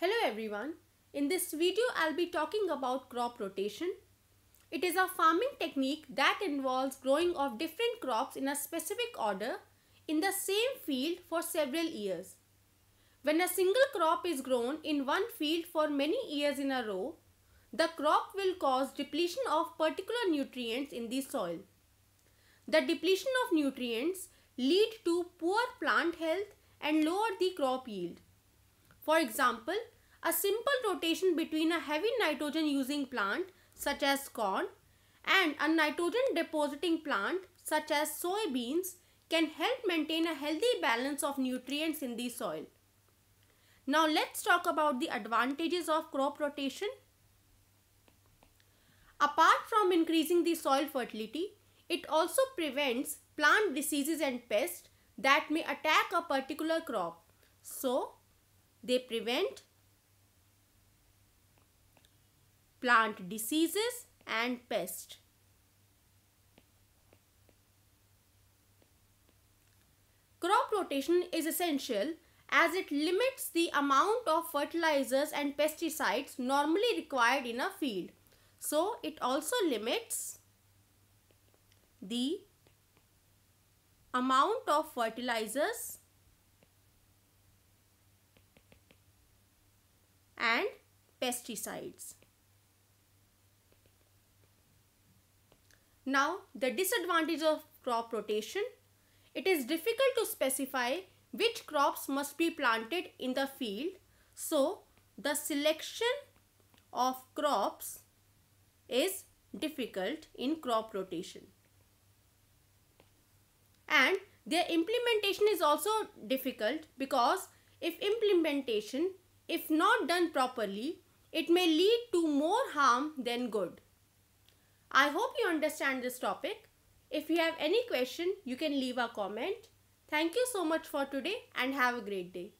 Hello everyone. In this video, I'll be talking about crop rotation. It is a farming technique that involves growing of different crops in a specific order in the same field for several years. When a single crop is grown in one field for many years in a row, the crop will cause depletion of particular nutrients in the soil. The depletion of nutrients lead to poor plant health and lower the crop yield. For example, a simple rotation between a heavy nitrogen using plant such as corn and a nitrogen depositing plant such as soybeans can help maintain a healthy balance of nutrients in the soil. Now let's talk about the advantages of crop rotation. Apart from increasing the soil fertility, it also prevents plant diseases and pests that may attack a particular crop. So, they prevent plant diseases and pests. Crop rotation is essential as it limits the amount of fertilizers and pesticides normally required in a field. So, it also limits the amount of fertilizers and pesticides. Now the disadvantage of crop rotation. It is difficult to specify which crops must be planted in the field. So the selection of crops is difficult in crop rotation. And their implementation is also difficult because if implementation if not done properly, it may lead to more harm than good. I hope you understand this topic. If you have any question, you can leave a comment. Thank you so much for today and have a great day.